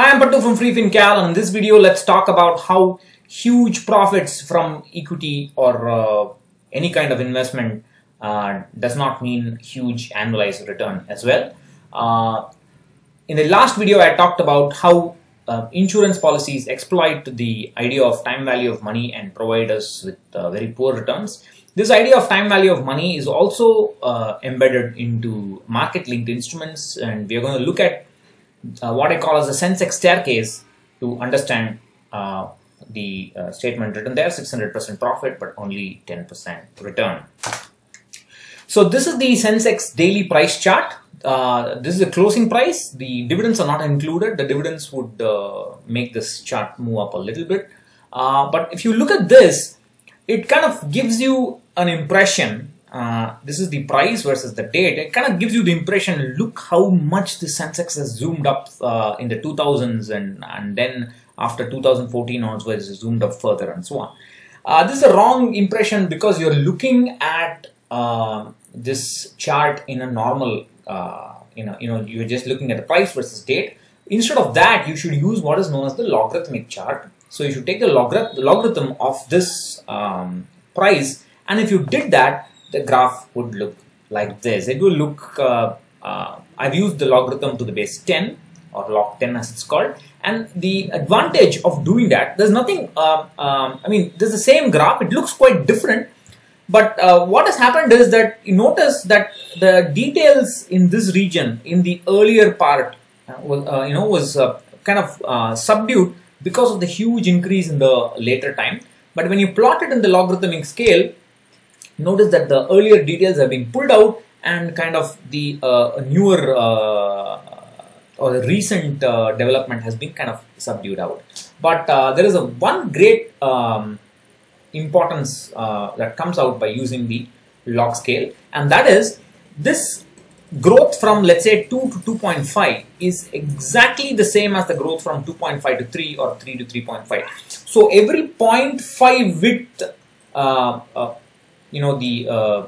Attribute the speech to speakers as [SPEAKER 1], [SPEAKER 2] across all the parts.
[SPEAKER 1] Hi, I'm Pattu from FreeFinCal and in this video let's talk about how huge profits from equity or uh, any kind of investment uh, does not mean huge annualized return as well. Uh, in the last video I talked about how uh, insurance policies exploit the idea of time value of money and provide us with uh, very poor returns. This idea of time value of money is also uh, embedded into market linked instruments and we are going to look at uh, what I call as the Sensex staircase to understand uh, the uh, statement written there 600% profit but only 10% return. So this is the Sensex daily price chart. Uh, this is the closing price. The dividends are not included. The dividends would uh, make this chart move up a little bit. Uh, but if you look at this, it kind of gives you an impression uh, this is the price versus the date, it kind of gives you the impression, look how much the Sensex has zoomed up uh, in the 2000s and, and then after 2014 onwards it's zoomed up further and so on. Uh, this is a wrong impression because you're looking at uh, this chart in a normal, uh, you know, you know, you're just looking at the price versus date. Instead of that, you should use what is known as the logarithmic chart. So you should take the logarithm of this um, price and if you did that, the graph would look like this. It will look, uh, uh, I've used the logarithm to the base 10 or log 10 as it's called. And the advantage of doing that, there's nothing, uh, um, I mean, there's the same graph, it looks quite different. But uh, what has happened is that you notice that the details in this region, in the earlier part, uh, was, uh, you know, was kind of subdued because of the huge increase in the later time. But when you plot it in the logarithmic scale, notice that the earlier details have been pulled out and kind of the uh, newer uh, or the recent uh, development has been kind of subdued out. But uh, there is a one great um, importance that comes out by using the log scale and that is this growth from let's say 2 to 2.5 is exactly the same as the growth from 2.5 to 3 or 3 to 3.5. So every 0.5 width uh, uh, you know the uh,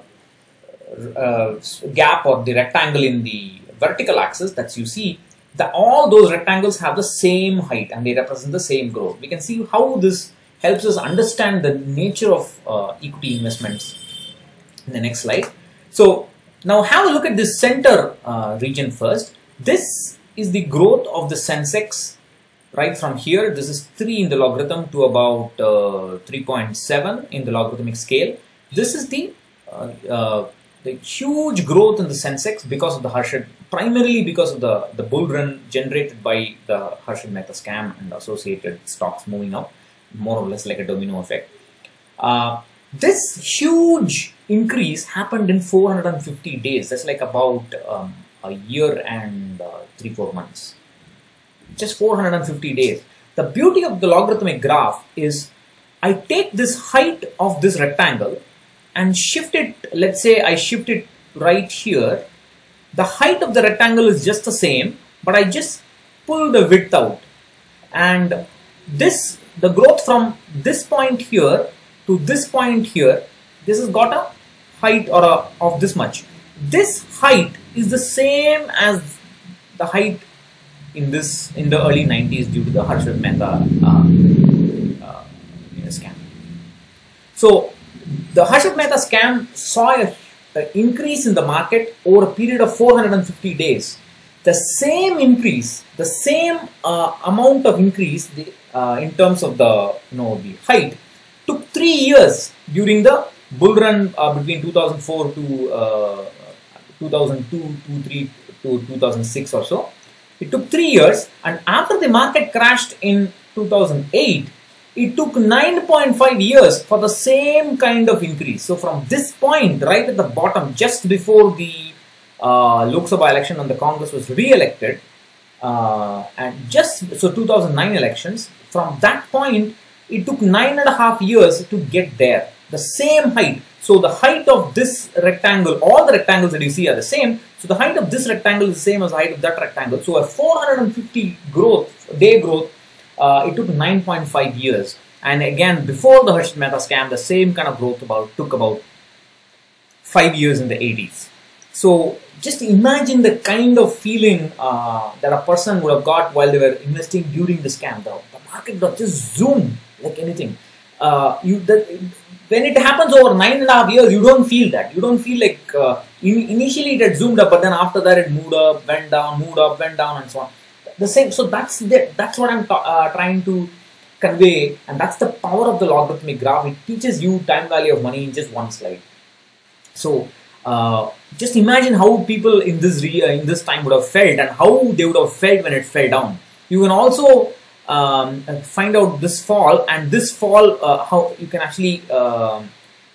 [SPEAKER 1] uh, gap or the rectangle in the vertical axis that you see that all those rectangles have the same height and they represent the same growth. We can see how this helps us understand the nature of uh, equity investments in the next slide. So now have a look at this center uh, region first. This is the growth of the Sensex right from here. This is 3 in the logarithm to about uh, 3.7 in the logarithmic scale. This is the uh, uh, the huge growth in the Sensex because of the Harshad, primarily because of the, the bull run generated by the Harshad Mehta scam and associated stocks moving up, more or less like a domino effect. Uh, this huge increase happened in 450 days. That's like about um, a year and uh, three, four months. Just 450 days. The beauty of the logarithmic graph is I take this height of this rectangle and shift it, let's say I shift it right here, the height of the rectangle is just the same, but I just pull the width out. And this, the growth from this point here to this point here, this has got a height or a, of this much. This height is the same as the height in this in the early 90s due to the Harshad Mehta uh, uh, scam. So the Harshad Mehta scam saw an increase in the market over a period of 450 days. The same increase, the same uh, amount of increase the, uh, in terms of the, you know, the height took three years during the bull run uh, between 2004 to uh, 2002, 2003 to 2006 or so. It took three years and after the market crashed in 2008, it took 9.5 years for the same kind of increase. So from this point, right at the bottom, just before the uh, Lok Sabha election and the Congress was re-elected, uh, and just so 2009 elections, from that point, it took nine and a half years to get there. The same height. So the height of this rectangle, all the rectangles that you see are the same. So the height of this rectangle is the same as the height of that rectangle. So a 450 growth, day growth uh, it took 9.5 years. And again, before the Harshad Mehta scam, the same kind of growth about took about five years in the 80s. So just imagine the kind of feeling uh, that a person would have got while they were investing during the scam. The, the market got just zoomed like anything. Uh, you when it happens over nine and a half years, you don't feel that. You don't feel like uh, in, initially it had zoomed up, but then after that it moved up, went down, moved up, went down, and so on. The same. So that's the, that's what I'm uh, trying to convey, and that's the power of the logarithmic graph. It teaches you time value of money in just one slide. So uh, just imagine how people in this uh, in this time would have felt and how they would have felt when it fell down. You can also um, find out this fall and this fall uh, how you can actually um,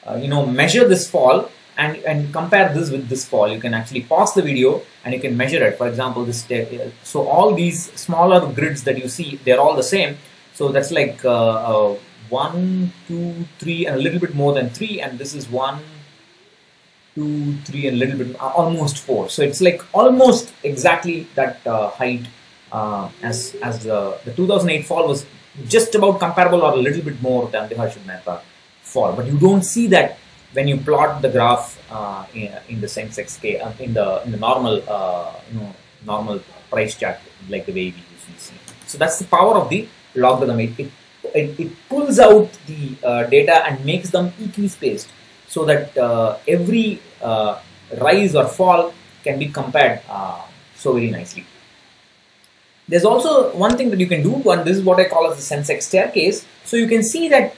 [SPEAKER 1] uh, you know measure this fall and and compare this with this fall. You can actually pause the video and you can measure it. For example, this uh, so all these smaller grids that you see they're all the same. So that's like uh, one, two, three, and a little bit more than three, and this is one two, three, and a little bit, uh, almost four. So it's like almost exactly that uh, height uh, as as the, the 2008 fall was just about comparable or a little bit more than the Harshad Mehta fall. But you don't see that when you plot the graph uh, in, in, the Sensex K uh, in the in the normal uh, you know normal price chart like the way we usually see. So that's the power of the logarithm. It, it, it, it pulls out the data and makes them equally spaced so that uh, every uh, rise or fall can be compared uh, so very nicely. There's also one thing that you can do, and this is what I call as the Sensex staircase. So you can see that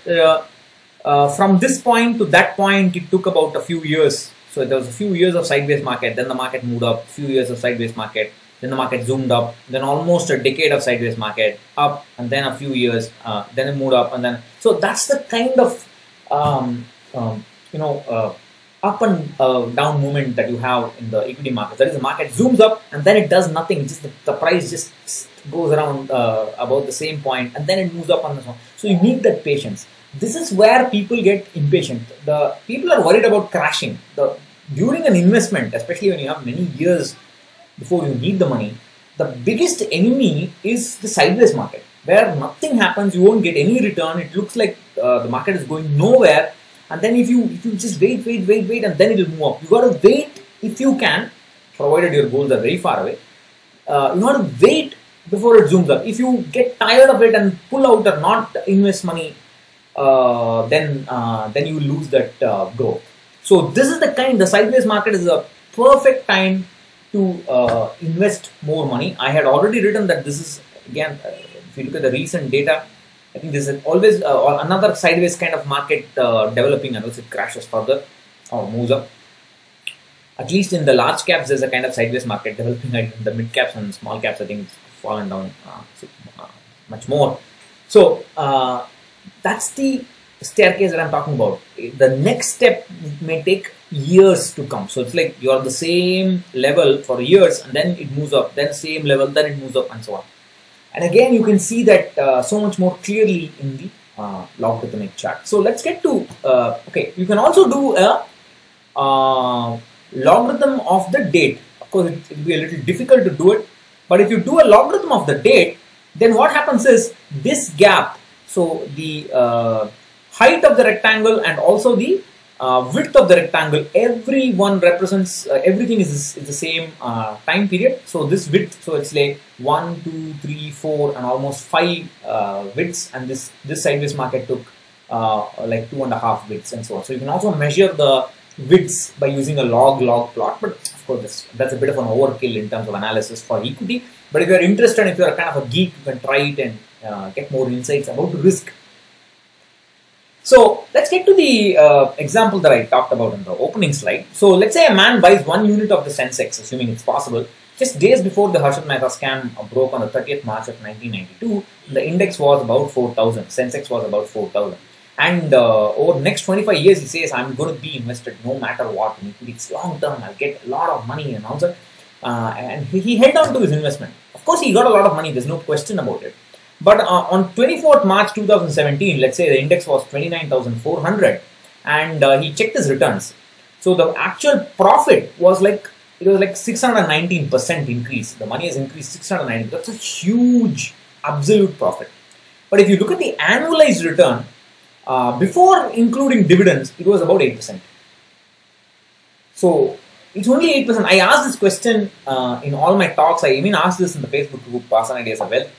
[SPEAKER 1] uh, from this point to that point, it took about a few years. So there was a few years of sideways market, then the market moved up, few years of sideways market, then the market zoomed up, then almost a decade of sideways market up, and then a few years, uh, then it moved up, and then so that's the kind of um, um, you know uh, up and uh, down movement that you have in the equity market. That is, the market zooms up and then it does nothing. Just the, the price just goes around uh, about the same point and then it moves up on the. So you need that patience. This is where people get impatient. The people are worried about crashing. The during an investment, especially when you have many years before you need the money, the biggest enemy is the sideways market, where nothing happens. You won't get any return. It looks like uh, the market is going nowhere and then if you if you just wait wait wait wait and then it will move up you got to wait if you can provided your goals are very far away uh, you got to wait before it zooms up if you get tired of it and pull out or not invest money uh, then uh, then you lose that uh, growth so this is the kind the sideways market is a perfect time to uh, invest more money i had already written that this is again uh, if you look at the recent data I think this is always uh, another sideways kind of market developing unless it crashes further or moves up. At least in the large caps, there's a kind of sideways market developing. In the mid caps and small caps, I think it's fallen down much more. So that's the staircase that I'm talking about. The next step may take years to come. So it's like you're the same level for years, and then it moves up. Then same level, then it moves up, and so on. And again, you can see that uh, so much more clearly in the uh, logarithmic chart. So let's get to, uh, okay, you can also do a uh, logarithm of the date. Of course, it will be a little difficult to do it, but if you do a logarithm of the date, then what happens is this gap, so the uh, height of the rectangle and also the uh, width of the rectangle, every one represents, uh, everything is, is the same uh, time period. So this width, so it's like 1, 2, 3, 4 and almost 5 uh, widths and this, this sideways market took uh, like two and a half widths and so on. So you can also measure the widths by using a log log plot but of course that's, that's a bit of an overkill in terms of analysis for equity. But if you're interested, if you're kind of a geek, you can try it and uh, get more insights about risk so let's get to the uh, example that I talked about in the opening slide. So let's say a man buys one unit of the Sensex, assuming it's possible. Just days before the Harshad Mehta scam broke on the 30th March of 1992, the index was about 4,000. Sensex was about 4,000. And uh, over the next 25 years, he says, I'm going to be invested no matter what. It's long term, I'll get a lot of money and also. Uh, and he held on to his investment. Of course, he got a lot of money, there's no question about it. But uh, on 24th March 2017, let's say the index was 29,400 and uh, he checked his returns. So the actual profit was like, it was like 619% increase. The money has increased 690. That's a huge absolute profit. But if you look at the annualized return, uh, before including dividends, it was about 8%. So it's only 8%. I asked this question uh, in all my talks. I even asked this in the Facebook group, Asan Ideas as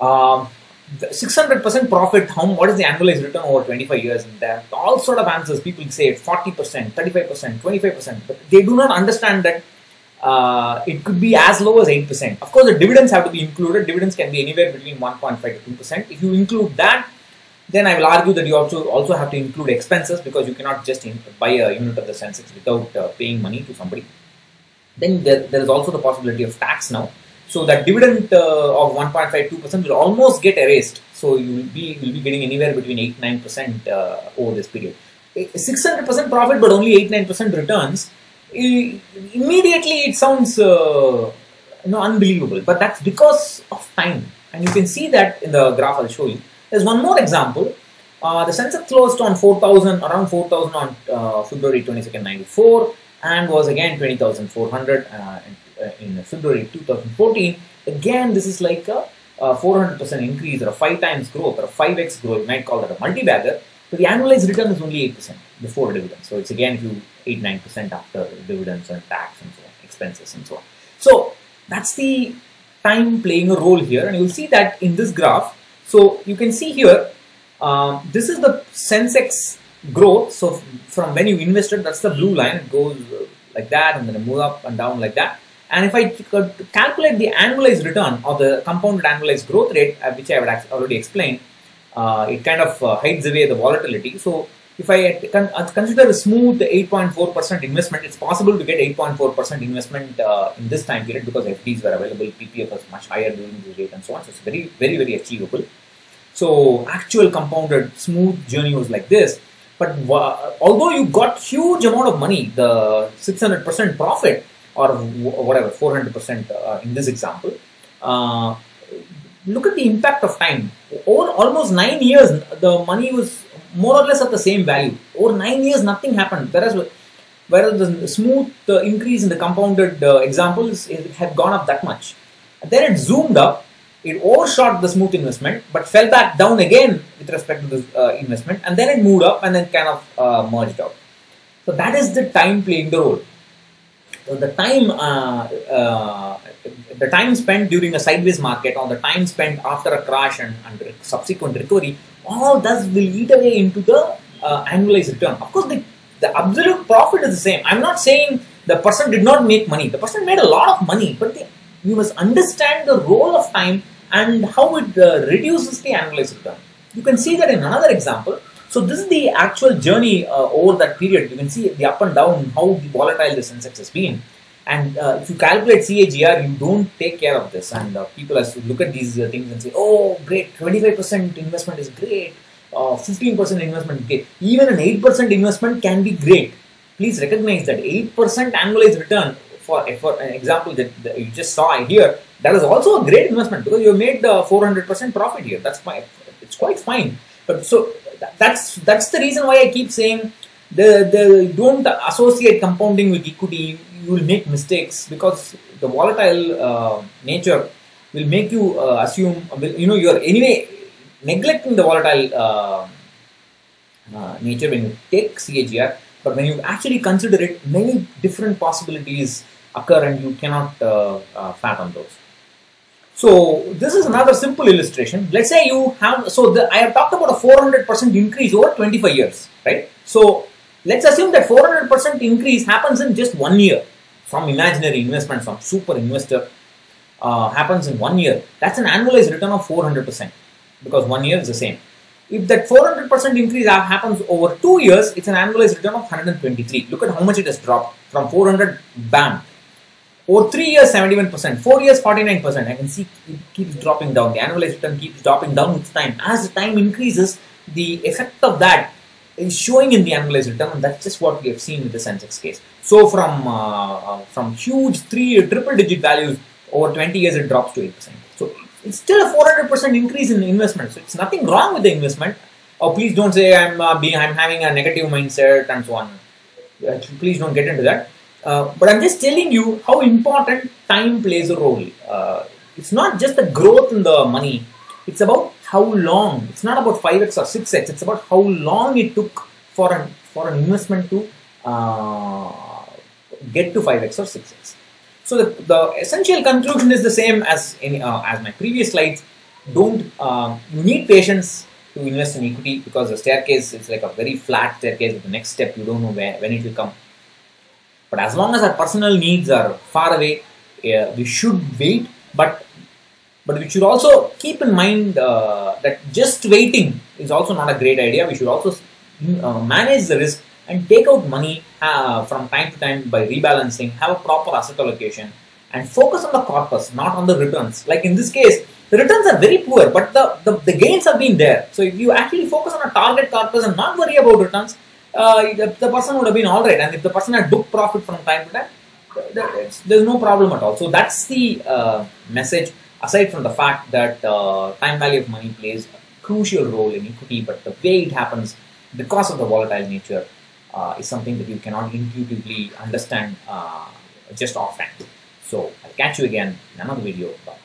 [SPEAKER 1] Um, 600% profit, how, what is the annualized return over 25 years? And there all sort of answers. People say 40%, 35%, 25%, but they do not understand that uh, it could be as low as 8%. Of course, the dividends have to be included. Dividends can be anywhere between 1.5 to 2%. If you include that, then I will argue that you also also have to include expenses because you cannot just buy a unit of the Sensex without uh, paying money to somebody. Then there, there is also the possibility of tax now. So that dividend uh, of 1.52% will almost get erased. So you will be will be getting anywhere between 8 9% uh, over this period. 600% profit but only 8 9% returns. Immediately it sounds uh, you know unbelievable, but that's because of time. And you can see that in the graph I'll show you. There's one more example. Uh, the Sensex closed on 4,000, around 4,000 on uh, February 22nd, 94, and was again 20,400 uh, February 2014. Again, this is like a 400% increase or a 5 times growth or a 5x growth. You might call that a multi-bagger. But the annualized return is only 8% before dividends. So it's again you 8 9% after dividends and tax and so on, expenses and so on. So that's the time playing a role here. And you'll see that in this graph, so you can see here, um, this is the Sensex growth. So from when you invested, that's the blue line. It goes like that and then it moves up and down like that. And if I calculate the annualized return or the compounded annualized growth rate, uh, which I have already explained, uh, it kind of uh, hides away the volatility. So if I uh, consider a smooth 8.4% investment, it's possible to get 8.4% investment uh, in this time period because FDs were available, PPF was much higher during this rate and so on. So it's very, very, very achievable. So actual compounded smooth journey was like this. But uh, although you got huge amount of money, the 600% profit or whatever, 400% uh, in this example, uh, look at the impact of time. Over almost nine years, the money was more or less at the same value. Over nine years, nothing happened. Whereas, whereas the smooth uh, increase in the compounded uh, examples had gone up that much. And then it zoomed up it overshot the smooth investment but fell back down again with respect to the uh, investment and then it moved up and then kind of uh, merged out. So that is the time playing the role. The time uh, uh the time spent during a sideways market or the time spent after a crash and, and subsequent recovery all this will eat away into the uh, annualized return. Of course the, the absolute profit is the same. I'm not saying the person did not make money. The person made a lot of money but the you must understand the role of time and how it uh, reduces the annualized return. You can see that in another example. So this is the actual journey uh, over that period. You can see the up and down, how volatile this Sensex has been. And uh, if you calculate CAGR, you don't take care of this. And uh, people have to look at these uh, things and say, oh, great, 25% investment is great. 15% uh, investment, great. Even an 8% investment can be great. Please recognize that 8% annualized return for, for an example that, that, you just saw here, that is also a great investment because you made the 400% profit here. That's fine. It's quite fine. So that's that's the reason why I keep saying the the don't associate compounding with equity. You will make mistakes because the volatile uh, nature will make you uh, assume you know you're anyway neglecting the volatile uh, uh nature when you take CAGR. But when you actually consider it, many different possibilities occur and you cannot uh, uh, fathom those. So this is another simple illustration. Let's say you have, so the, I have talked about a 400% increase over 25 years, right? So let's assume that 400% increase happens in just one year from imaginary investment, from super investor uh, happens in one year. That's an annualized return of 400% because one year is the same. If that 400% increase happens over two years, it's an annualized return of 123. Look at how much it has dropped from 400, bam, over three years, 71%. Four years, 49%. I can see it keeps dropping down. The annualized return keeps dropping down with time. As the time increases, the effect of that is showing in the annualized return, and that's just what we have seen with the Sensex case. So from uh, uh, from huge three triple digit values over 20 years, it drops to 8%. So it's still a 400% increase in investment. So it's nothing wrong with the investment. Oh, please don't say I'm uh, being I'm having a negative mindset and so on. Please don't get into that. Uh, but I'm just telling you how important time plays a role. Uh, it's not just the growth in the money, it's about how long. It's not about 5x or 6x, it's about how long it took for an, for an investment to uh, get to 5x or 6x. So the, the essential conclusion is the same as in, uh, as my previous slides. Don't uh, you need patience to invest in equity because the staircase is like a very flat staircase. The next step, you don't know where when it will come. But as long as our personal needs are far away, we should wait. But but we should also keep in mind uh, that just waiting is also not a great idea. We should also uh, manage the risk and take out money uh, from time to time by rebalancing, have a proper asset allocation, and focus on the corpus, not on the returns. Like in this case, the returns are very poor, but the, the, the gains have been there. So if you actually focus on a target corpus and not worry about returns, uh, the, the, person would have been all right. And if the person had booked profit from time to time, there's no problem at all. So that's the uh, message aside from the fact that uh, time value of money plays a crucial role in equity, but the way it happens because of the volatile nature uh, is something that you cannot intuitively understand uh, just offhand. So I'll catch you again in another video. Bye.